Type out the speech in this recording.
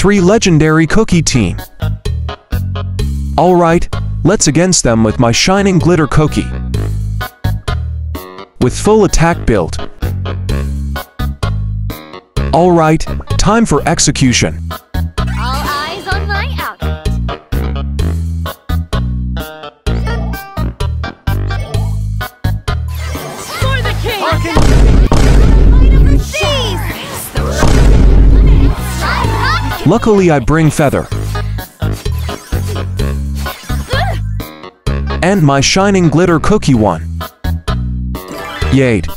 three legendary cookie team. Alright, let's against them with my shining glitter cookie. With full attack build. Alright, time for execution. Luckily I bring feather. And my shining glitter cookie one. Yade.